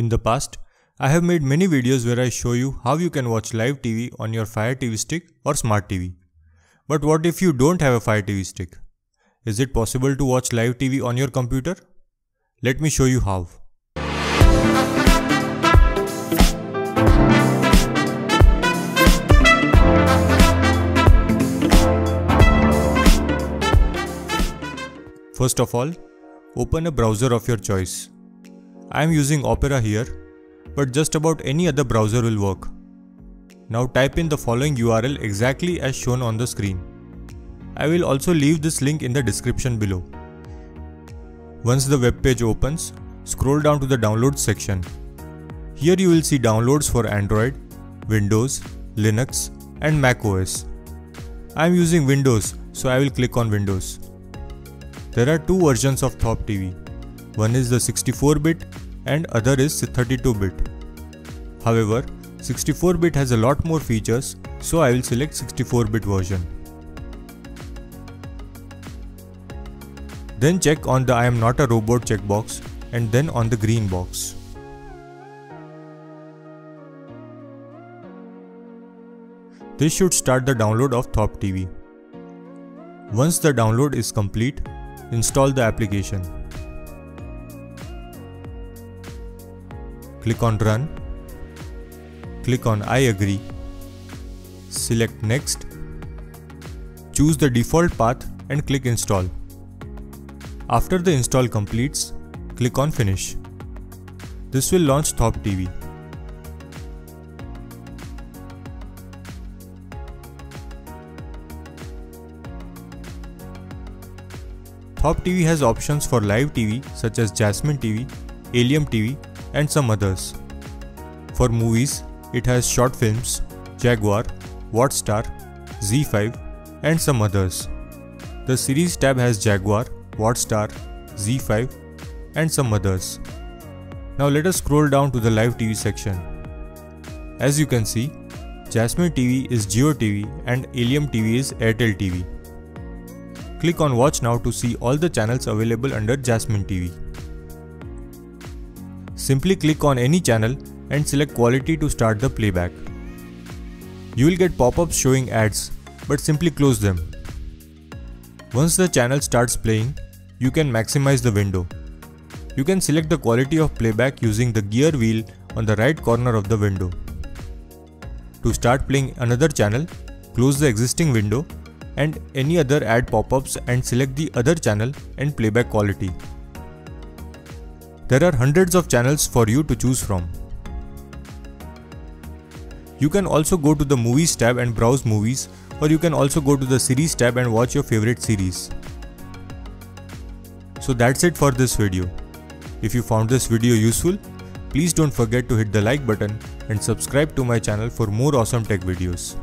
In the past, I have made many videos where I show you how you can watch live TV on your Fire TV stick or Smart TV. But what if you don't have a Fire TV stick? Is it possible to watch live TV on your computer? Let me show you how. First of all, open a browser of your choice. I am using Opera here, but just about any other browser will work. Now type in the following URL exactly as shown on the screen. I will also leave this link in the description below. Once the web page opens, scroll down to the downloads section. Here you will see downloads for Android, Windows, Linux and Mac OS. I am using Windows so I will click on Windows. There are two versions of Thop TV. One is the 64-bit and other is 32-bit. However, 64-bit has a lot more features so I will select 64-bit version. Then check on the I am not a robot checkbox and then on the green box. This should start the download of Thop TV. Once the download is complete, install the application. Click on Run. Click on I agree. Select Next. Choose the default path and click Install. After the install completes, click on Finish. This will launch Thop TV. Thop TV has options for live TV such as Jasmine TV, Allium TV and some others. For movies, it has short films, Jaguar, Hotstar, ZEE5 and some others. The series tab has Jaguar, Hotstar, ZEE5 and some others. Now let us scroll down to the live TV section. As you can see, Jasmine TV is Jio TV and Allium TV is Airtel TV. Click on watch now to see all the channels available under Jasmine TV. Simply click on any channel and select quality to start the playback. You will get pop-ups showing ads, but simply close them. Once the channel starts playing, you can maximize the window. You can select the quality of playback using the gear wheel on the right corner of the window. To start playing another channel, close the existing window and any other ad pop-ups and select the other channel and playback quality. There are hundreds of channels for you to choose from. You can also go to the movies tab and browse movies or you can also go to the series tab and watch your favorite series. So that's it for this video. If you found this video useful, please don't forget to hit the like button and subscribe to my channel for more awesome tech videos.